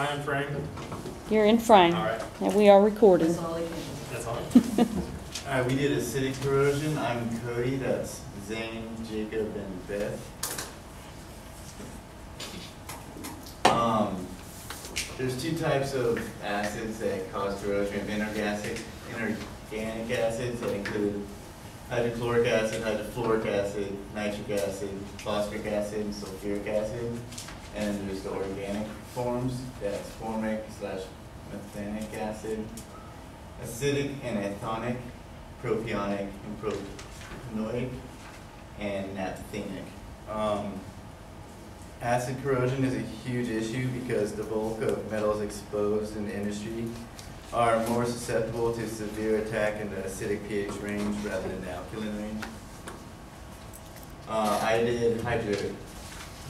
Am I in frame? You're in frame, All right, and we are recording. That's all I can. that's all. All right, we did acidic corrosion. I'm Cody, that's Zane, Jacob, and Beth. Um, there's two types of acids that cause corrosion. We have inorganic, inorganic acids that include hydrochloric acid, hydrofluoric acid, nitric acid, phosphoric acid, and sulfuric acid. And then there's the organic forms, that's formic slash methanoic acid, acetic and ethanoic, propionic and propanoic, and naphthenic. Um, acid corrosion is a huge issue because the bulk of metals exposed in the industry are more susceptible to severe attack in the acidic pH range rather than the alkaline range. Uh, I did hydro,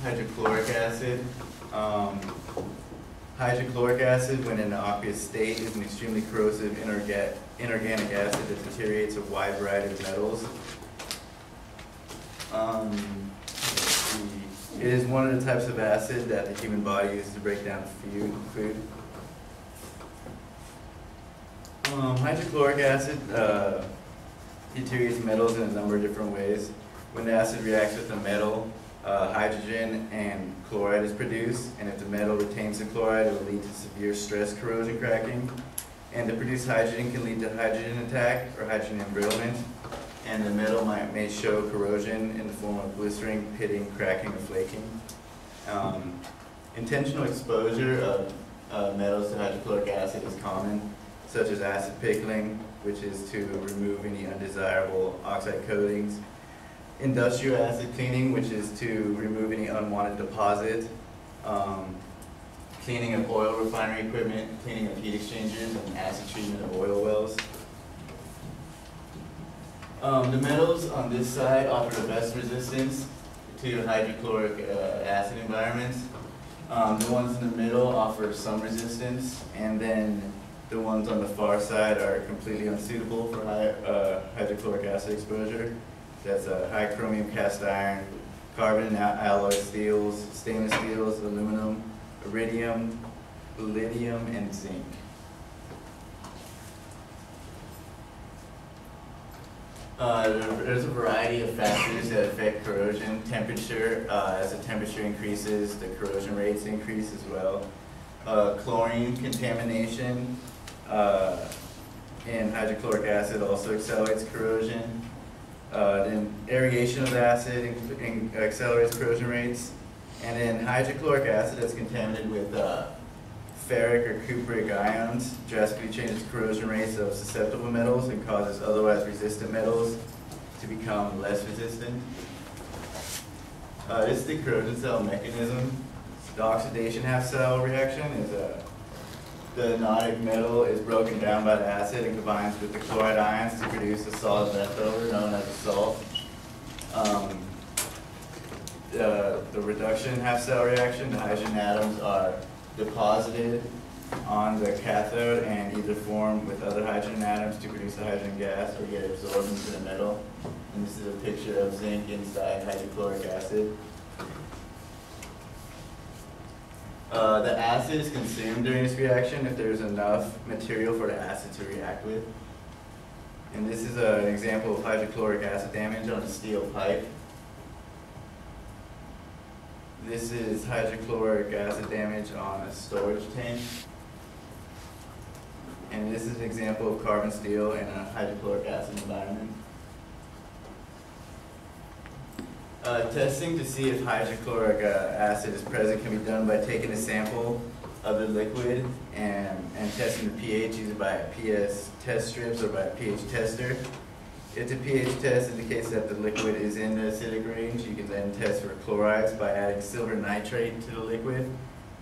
hydrochloric acid. Um, hydrochloric acid, when in an aqueous state, is an extremely corrosive inorga- inorganic acid that deteriorates a wide variety of metals. Um. It is one of the types of acid that the human body uses to break down food. food. Um, hydrochloric acid uh, deteriorates metals in a number of different ways. When the acid reacts with a metal, uh, hydrogen and chloride is produced, and if the metal retains the chloride, it will lead to severe stress corrosion cracking. And the produced hydrogen can lead to hydrogen attack or hydrogen embrittlement, and the metal might, may show corrosion in the form of blistering, pitting, cracking, or flaking. Um, intentional exposure of uh, metals to hydrochloric acid is common, such as acid pickling, which is to remove any undesirable oxide coatings, industrial acid cleaning, which is to remove any unwanted deposit, um, cleaning of oil refinery equipment, cleaning of heat exchangers, and acid treatment of oil wells. Um, the metals on this side offer the best resistance to hydrochloric uh, acid environments. Um, the ones in the middle offer some resistance, and then the ones on the far side are completely unsuitable for high, uh, hydrochloric acid exposure. That's a high chromium cast iron, carbon and alloy steels, stainless steels, aluminum, iridium, lithium, and zinc. Uh, there's a variety of factors that affect corrosion. Temperature, uh, as the temperature increases, the corrosion rates increase as well. Uh, chlorine contamination, uh, in hydrochloric acid also accelerates corrosion. Uh, then aeration of the acid accelerates corrosion rates. And then hydrochloric acid that's contaminated with uh, ferric or cupric ions drastically changes corrosion rates of susceptible metals and causes otherwise resistant metals to become less resistant. Uh, this is the corrosion cell mechanism. The oxidation half cell reaction is uh, the anodic metal is broken down by the acid and combines with the chloride ions to produce a solid leftover known as a salt. Um, the, the reduction half cell reaction, the hydrogen atoms are deposited on the cathode and either form with other hydrogen atoms to produce a hydrogen gas or get absorbed into the metal. And this is a picture of zinc inside hydrochloric acid. Uh, the acid is consumed during this reaction if there's enough material for the acid to react with. And this is an example of hydrochloric acid damage on a steel pipe. This is hydrochloric acid damage on a storage tank. And this is an example of carbon steel in a hydrochloric acid environment. Uh, testing to see if hydrochloric uh, acid is present can be done by taking a sample of the liquid and, and testing the pH either by a PS test strips or by a pH tester. If the pH test indicates that the liquid is in the acidic range, you can then test for chlorides by adding silver nitrate to the liquid.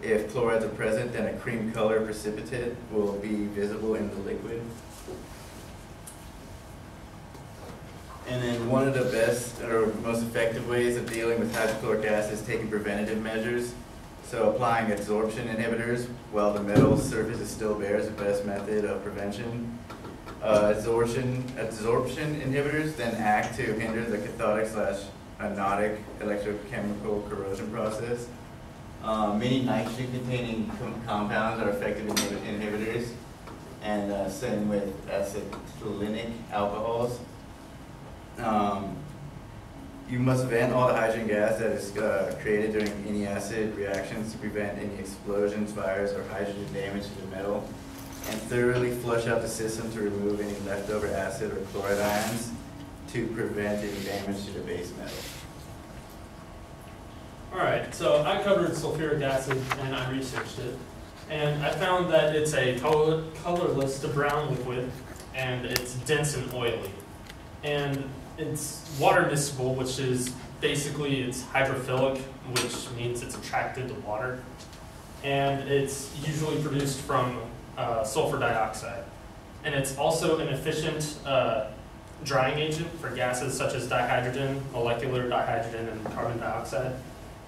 If chlorides are present, then a cream color precipitate will be visible in the liquid. And then one of the best or most effective ways of dealing with hydrochloric acid is taking preventative measures. So applying adsorption inhibitors while the metal surface is still bare is the best method of prevention. Uh, adsorption, adsorption inhibitors then act to hinder the cathodic slash anodic electrochemical corrosion process. Uh, many nitrogen-containing com- compounds are effective inhib- inhibitors, and uh, same with acetylenic alcohols. Um, you must vent all the hydrogen gas that is uh, created during any acid reactions to prevent any explosions, fires, or hydrogen damage to the metal, and thoroughly flush out the system to remove any leftover acid or chloride ions to prevent any damage to the base metal. Alright, so I covered sulfuric acid and I researched it. And I found that it's a colorless to brown liquid and it's dense and oily. And it's water miscible, which is basically it's hydrophilic, which means it's attracted to water. And it's usually produced from uh, sulfur dioxide. And it's also an efficient uh, drying agent for gases such as dihydrogen, molecular dihydrogen, and carbon dioxide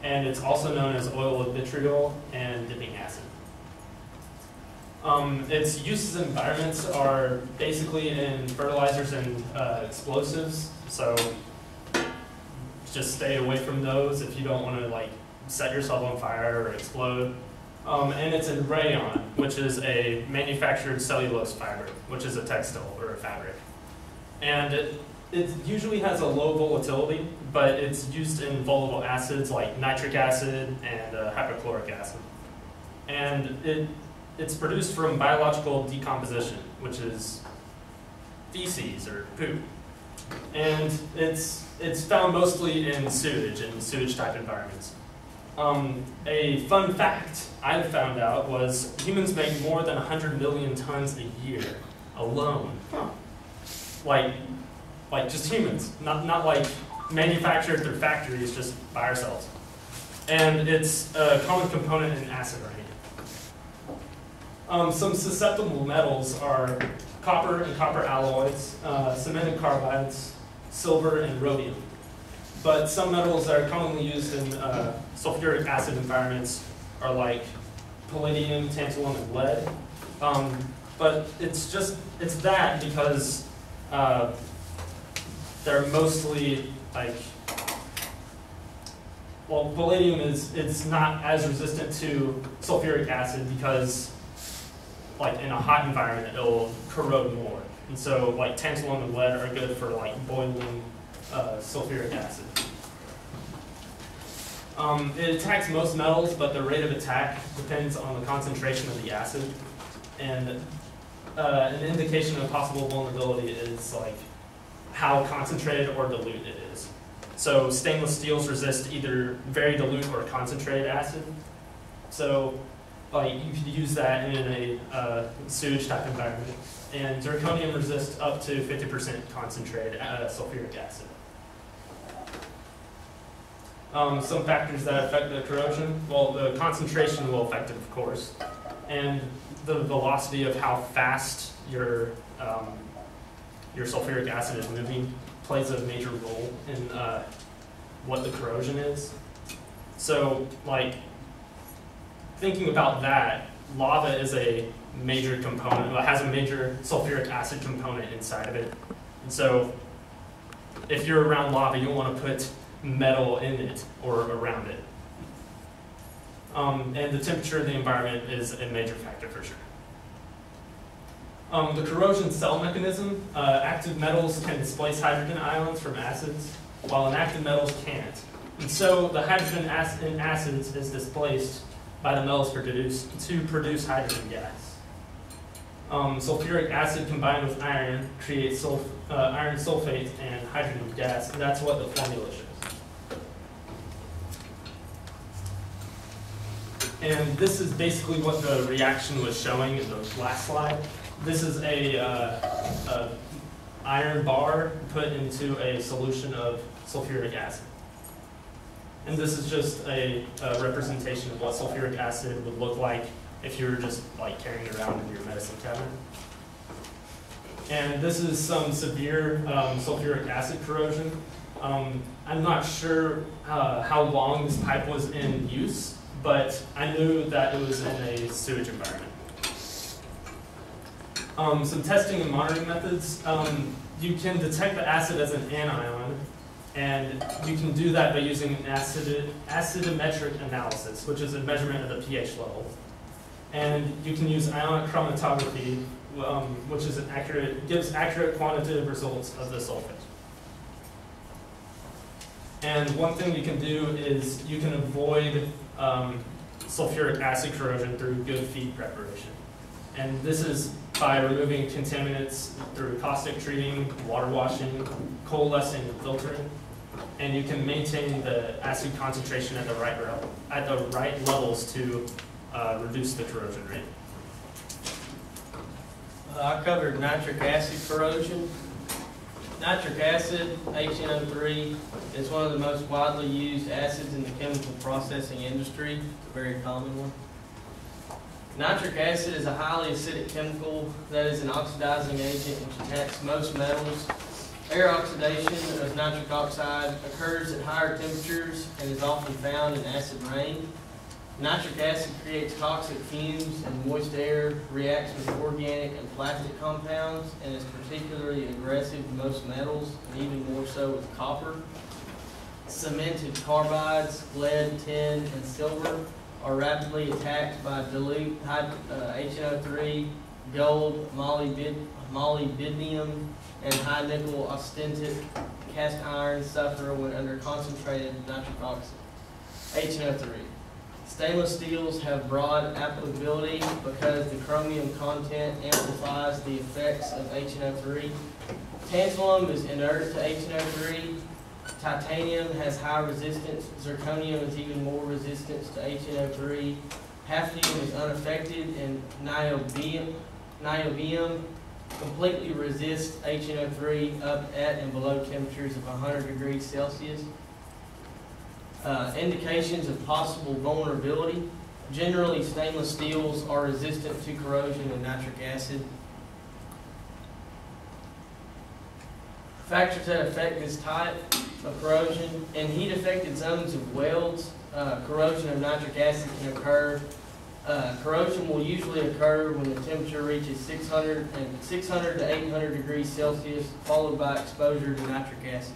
and it's also known as oil of vitriol and dipping acid. Um, its uses in environments are basically in fertilizers and uh, explosives, so just stay away from those if you don't want to like set yourself on fire or explode. Um, and it's in rayon, which is a manufactured cellulose fiber, which is a textile or a fabric. And it, it usually has a low volatility, but it's used in volatile acids like nitric acid and uh, hypochloric acid. And it, it's produced from biological decomposition, which is feces or poop. And it's, it's found mostly in sewage and sewage type environments. Um, a fun fact I found out was humans make more than 100 million tons a year alone. Like like just humans, not, not like manufactured through factories, just by ourselves. And it's a common component in acid rain. Um, some susceptible metals are copper and copper alloys, uh, cemented carbides, silver, and rhodium. But some metals that are commonly used in uh, sulfuric acid environments are like palladium, tantalum, and lead. Um, but it's just, it's that because uh, they're mostly like, well, palladium is, it's not as resistant to sulfuric acid because like in a hot environment, it'll corrode more. And so like tantalum and lead are good for like boiling uh, sulfuric acid. Um, it attacks most metals, but the rate of attack depends on the concentration of the acid. And uh, an indication of possible vulnerability is like how concentrated or dilute it is. So stainless steels resist either very dilute or concentrated acid. So like you could use that in a uh, sewage type environment. And zirconium resists up to 50% concentrated uh, sulfuric acid. Um, some factors that affect the corrosion, well, the concentration will affect it, of course, and the velocity of how fast your um, your sulfuric acid is moving plays a major role in uh, what the corrosion is. So, like, thinking about that, lava is a major component, well, has a major sulfuric acid component inside of it. And so, if you're around lava, you'll want to put metal in it or around it. Um, and the temperature of the environment is a major factor for sure. Um, the corrosion cell mechanism, uh, active metals can displace hydrogen ions from acids, while inactive metals can't. And so the hydrogen in acids is displaced by the metals produce, to produce hydrogen gas. Um, sulfuric acid combined with iron creates sulf uh, iron sulfate and hydrogen gas, and that's what the formula shows. And this is basically what the reaction was showing in the last slide. This is a, uh, a iron bar put into a solution of sulfuric acid. And this is just a, a, representation of what sulfuric acid would look like if you were just like carrying it around in your medicine cabinet. And this is some severe um, sulfuric acid corrosion. Um, I'm not sure uh, how long this pipe was in use, but I knew that it was in a sewage environment. Um, some testing and monitoring methods. Um, you can detect the acid as an anion And you can do that by using an acid, acidometric analysis, which is a measurement of the pH level. And you can use ionic chromatography, um, which is an accurate, gives accurate quantitative results of the sulfate. And one thing you can do is you can avoid um, sulfuric acid corrosion through good feed preparation. And this is by removing contaminants through caustic treating, water washing, coalescing, and filtering. And you can maintain the acid concentration at the right at the right levels to uh, reduce the corrosion rate. I covered nitric acid corrosion. Nitric acid, HNO3, is one of the most widely used acids in the chemical processing industry. It's a very common one. Nitric acid is a highly acidic chemical that is an oxidizing agent which attacks most metals. Air oxidation of nitric oxide occurs at higher temperatures and is often found in acid rain. Nitric acid creates toxic fumes and moist air, reacts with organic and plastic compounds, and is particularly aggressive with most metals, and even more so with copper. Cemented carbides, lead, tin, and silver are rapidly attacked by dilute uh, HNO3, gold, molybd- molybdenum, and high nickel austenitic cast iron suffer when under concentrated nitric oxide. HNO3. Stainless steels have broad applicability because the chromium content amplifies the effects of HNO3. Tantalum is inert to HNO3. Titanium has high resistance. Zirconium is even more resistant to HNO3. Hafnium is unaffected, and niobium, niobium completely resists HNO3 up at and below temperatures of 100 degrees Celsius. Uh, indications of possible vulnerability. Generally, stainless steels are resistant to corrosion and nitric acid. Factors that affect this type of corrosion. In heat-affected zones of welds, uh, corrosion of nitric acid can occur. Uh, corrosion will usually occur when the temperature reaches 600 and 600 to 800 degrees Celsius, followed by exposure to nitric acid.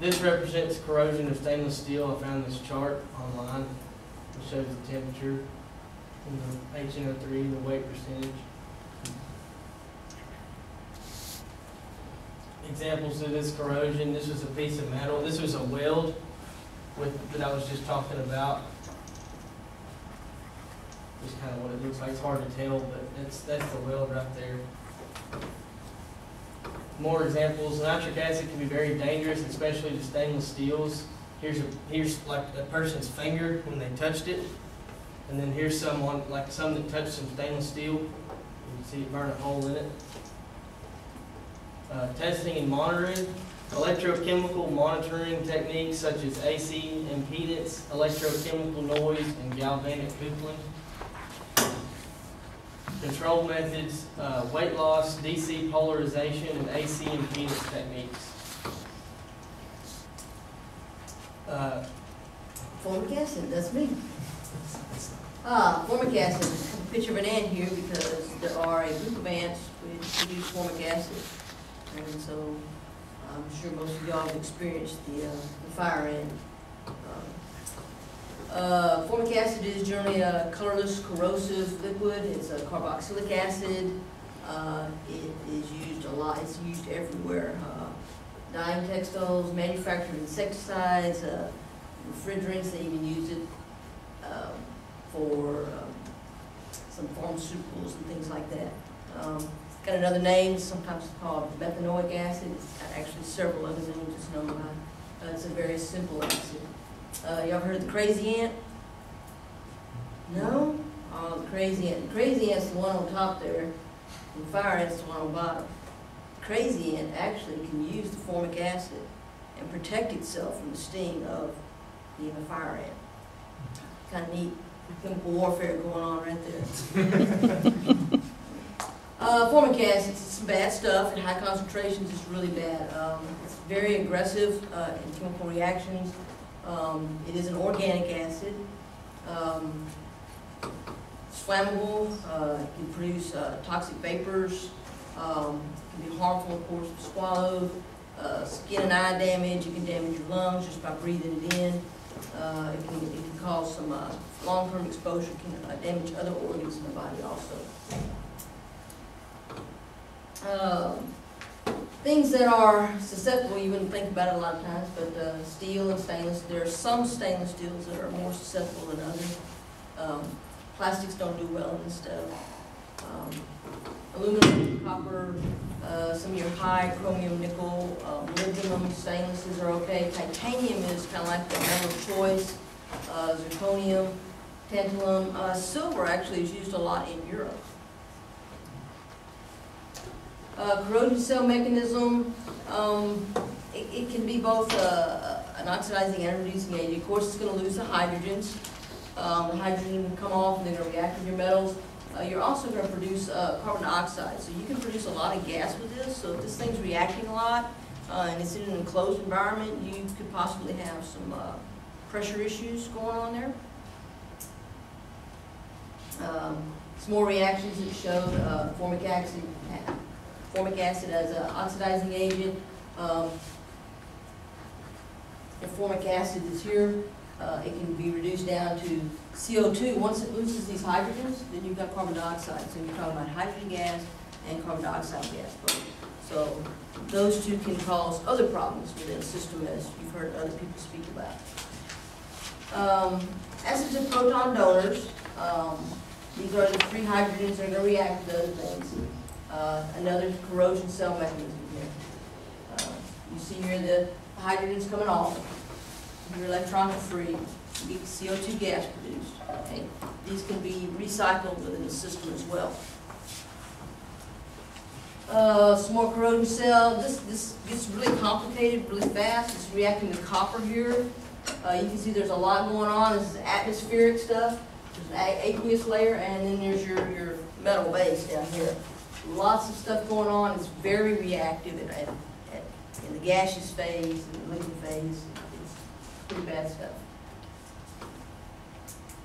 This represents corrosion of stainless steel. I found this chart online. It shows the temperature, and the HNO3, and the weight percentage. Examples of this corrosion, this was a piece of metal, this was a weld with, that I was just talking about. Just kind of what it looks like, it's hard to tell, but that's, that's the weld right there. More examples, nitric acid can be very dangerous, especially to stainless steels. Here's a, here's like a person's finger when they touched it. And then here's someone, like some that touched some stainless steel. You can see it burn a hole in it. Uh, testing and monitoring, electrochemical monitoring techniques such as AC impedance, electrochemical noise, and galvanic coupling. Control methods, uh, weight loss, DC polarization, and AC impedance techniques. Uh, Formic acid, that's me. Uh, formic acid, picture of an ant here because there are a group of ants which produce formic acid. And so I'm sure most of y'all have experienced the, uh, the fire ant. Um, Uh, formic acid is generally a colorless corrosive liquid. It's a carboxylic acid. Uh, it is used a lot, it's used everywhere. Uh, Dyeing textiles, manufactured insecticides, uh, refrigerants, they even use it um, for um, some pharmaceuticals and things like that. Um, Got another name, sometimes it's called methanoic acid, it's got actually several other names it's known by. Uh, It's a very simple acid. Uh, Y'all heard of the crazy ant? No? Oh, the crazy ant, the crazy ant's the one on top there, and the fire ant's the one on bottom. Crazy ant actually can use the formic acid and protect itself from the sting of being a fire ant. Kind of neat chemical warfare going on right there. Uh, formic acid, some bad stuff in high concentrations, it's really bad. Um, it's very aggressive, uh, in chemical reactions. Um, it is an organic acid. Um, flammable, uh, it can produce, uh, toxic vapors, um, it can be harmful, of course, if swallowed. uh, skin and eye damage, it can damage your lungs just by breathing it in. Uh, It can, it can cause some uh, long-term exposure, can uh, damage other organs in the body also. Um, Things that are susceptible, you wouldn't think about it a lot of times, but uh, steel and stainless, there are some stainless steels that are more susceptible than others. Um, Plastics don't do well in this stuff. Um, Aluminum, copper, uh, some of your high chromium, nickel, um, molybdenum, stainlesses are okay. Titanium is kind of like the metal of choice. Uh, Zirconium, tantalum, uh, silver actually is used a lot in Europe. Uh, corrosion cell mechanism, um, it, it can be both, uh, an oxidizing and reducing agent. Of course, it's gonna lose the hydrogens. Um, the hydrogen will come off and they're gonna react with your metals. Uh, you're also gonna produce, uh, carbon dioxide, so you can produce a lot of gas with this. So if this thing's reacting a lot, uh, and it's in an enclosed environment, you could possibly have some, pressure issues going on there. Um, some more reactions that showed, formic acid, formic acid as an oxidizing agent. Um, formic acid is here, uh, it can be reduced down to CO2. Once it loses these hydrogens, then you've got carbon dioxide. So you're talking about hydrogen gas and carbon dioxide gas. So those two can cause other problems within the system, as you've heard other people speak about. Um, Acids and proton donors, um, these are the free hydrogens that are gonna react with those things. Uh, Another corrosion cell mechanism here. Uh, You see here the hydrogen's coming off, your electron free, you get CO2 gas produced. Okay, These can be recycled within the system as well. Uh, Some more corrosion cell, this, this gets really complicated really fast, it's reacting to copper here. Uh, You can see there's a lot going on, this is atmospheric stuff, there's an aqueous layer, and then there's your, your metal base down here. Lots of stuff going on, it's very reactive at, at, at- in the gaseous phase, in the liquid phase, it's pretty bad stuff.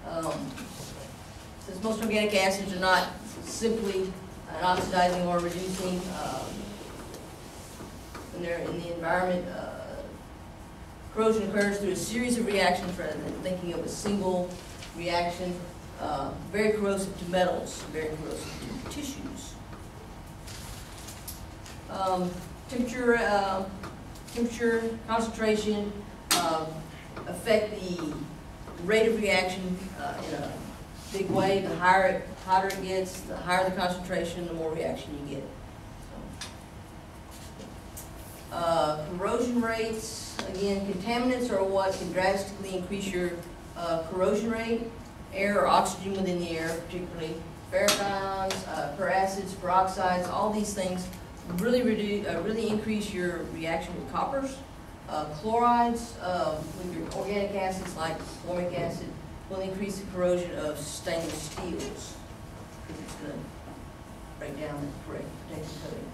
Um, Since most organic acids are not simply an oxidizing or reducing, um, when they're in the environment, uh, corrosion occurs through a series of reactions rather than thinking of a single reaction. Uh, Very corrosive to metals, very corrosive to tissues. Um, Temperature, uh, temperature, concentration uh, affect the rate of reaction uh, in a big way. The higher, it- hotter it gets, the higher the concentration, the more reaction you get. Uh, Corrosion rates, again, contaminants are what can drastically increase your uh, corrosion rate. Air or oxygen within the air particularly, ions, uh, peracids, peroxides, all these things really reduce, uh, really increase your reaction with coppers. Uh, chlorides, um, with your organic acids like formic acid, will increase the corrosion of stainless steels. Because it's gonna break down the correct protective coating.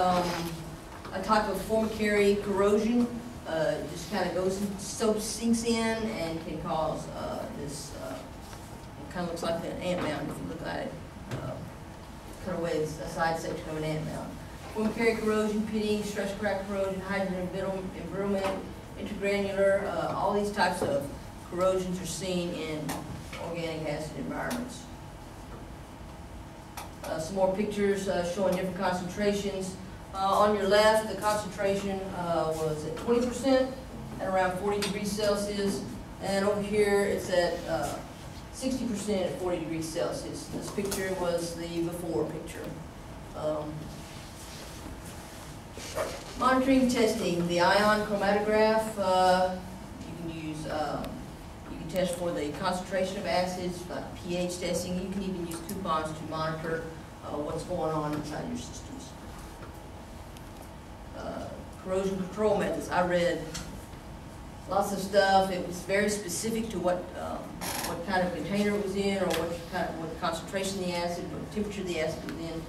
Um, a type of formicary corrosion, uh, just kind of goes, and soap sinks in and can cause, uh, this, uh, kind of looks like an ant mound if you look at it. Uh, Kind of ways, a side section of an ant mound. Formicary corrosion, pitting, stress crack corrosion, hydrogen embrittlement- intergranular, uh, all these types of corrosions are seen in organic acid environments. Uh, Some more pictures uh, showing different concentrations. Uh, On your left, the concentration uh, was at twenty percent at around forty degrees Celsius. And over here, it's at uh, sixty percent at forty degrees Celsius. This picture was the before picture. Um, Monitoring testing, the ion chromatograph, uh, you can use, um, you can test for the concentration of acids, like pH testing, you can even use coupons to monitor uh, what's going on inside your systems. Uh, Corrosion control methods, I read lots of stuff, it was very specific to what, um, what kind of container it was in, or what kind, of, what concentration the acid, what temperature the acid was in.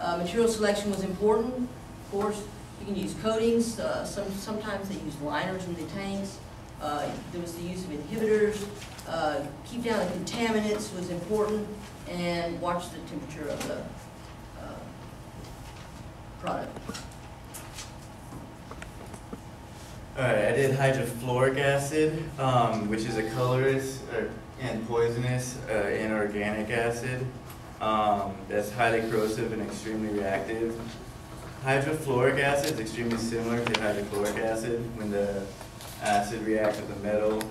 Uh, material selection was important, of course. You can use coatings. Uh, some, sometimes they use liners in the tanks. Uh, there was the use of inhibitors. Uh, keep down the contaminants was important, and watch the temperature of the uh, product. All right, I did hydrofluoric acid, um, which is a colorless and poisonous uh, inorganic acid um, that's highly corrosive and extremely reactive. Hydrofluoric acid is extremely similar to hydrochloric acid. When the acid reacts with a metal,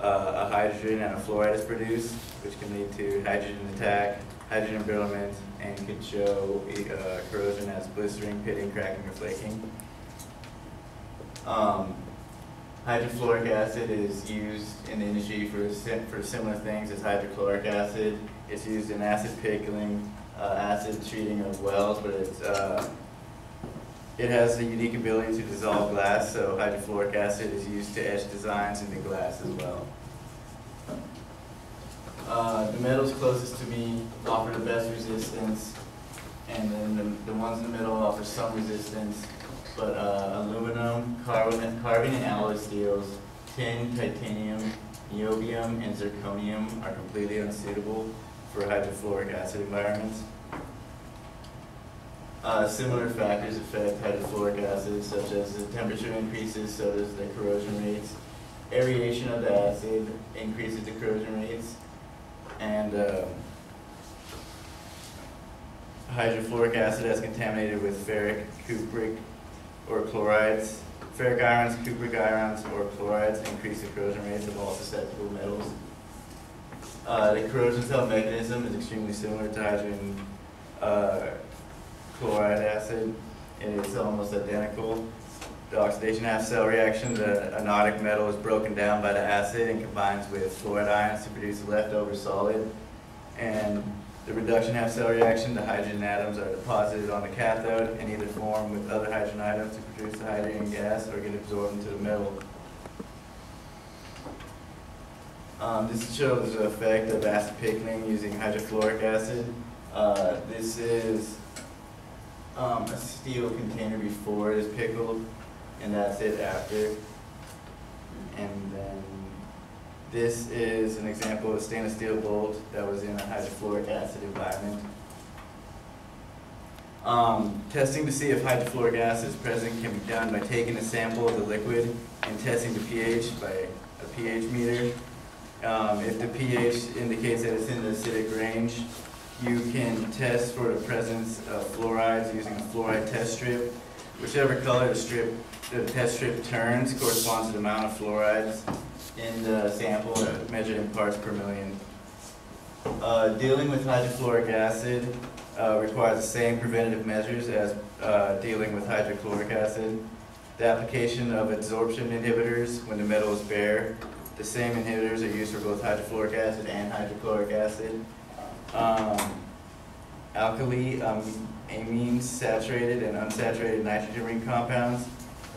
uh, a hydrogen and a fluoride is produced, which can lead to hydrogen attack, hydrogen embrittlement, and can show uh, corrosion as blistering, pitting, cracking, or flaking. Um, hydrofluoric acid is used in the industry for sim- for similar things as hydrochloric acid. It's used in acid pickling, uh, acid treating of wells, but it's uh, it has the unique ability to dissolve glass, so hydrofluoric acid is used to etch designs into glass as well. Uh, the metals closest to me offer the best resistance, and then the, the ones in the middle offer some resistance, but uh, aluminum, carbon, carbon and alloy steels, tin, titanium, niobium, and zirconium are completely unsuitable for hydrofluoric acid environments. Uh, similar factors affect hydrofluoric acid, such as the temperature increases, so does the corrosion rates. Aeration of the acid increases the corrosion rates, and um, hydrofluoric acid is contaminated with ferric, cupric, or chlorides. Ferric ions, cupric ions, or chlorides increase the corrosion rates of all susceptible metals. Uh, the corrosion cell mechanism is extremely similar to hydrogen uh, chloride acid, and it's almost identical. The oxidation half cell reaction, the anodic metal is broken down by the acid and combines with fluoride ions to produce a leftover solid. And the reduction half cell reaction, the hydrogen atoms are deposited on the cathode and either form with other hydrogen atoms to produce the hydrogen gas or get absorbed into the metal. Um, this shows the effect of acid pickling using hydrofluoric acid. Uh, this is um, a steel container before it is pickled, and that's it after. And then this is an example of a stainless steel bolt that was in a hydrofluoric acid environment. Um, testing to see if hydrofluoric acid is present can be done by taking a sample of the liquid and testing the pH by a pH meter. Um, if the pH indicates that it's in the acidic range, you can test for the presence of fluorides using a fluoride test strip. Whichever color the strip, the test strip turns corresponds to the amount of fluorides in the sample measured in parts per million. Uh, dealing with hydrofluoric acid uh, requires the same preventative measures as uh, dealing with hydrochloric acid. The application of adsorption inhibitors when the metal is bare. The same inhibitors are used for both hydrofluoric acid and hydrochloric acid. Um, alkali, um, amines, saturated and unsaturated nitrogen ring compounds,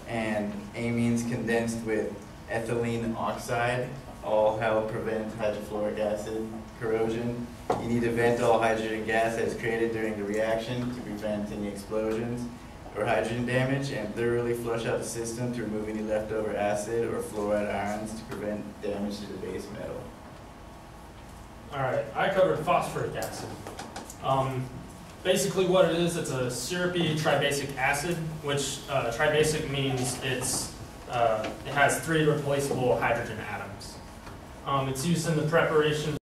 and amines condensed with ethylene oxide all help prevent hydrofluoric acid corrosion. You need to vent all hydrogen gas that is created during the reaction to prevent any explosions or hydrogen damage, and thoroughly flush out the system to remove any leftover acid or fluoride ions to prevent damage to the base metal. All right, I covered phosphoric acid. Um, basically, what it is, it's a syrupy tribasic acid, which uh, tribasic means it's uh, it has three replaceable hydrogen atoms. Um, it's used in the preparation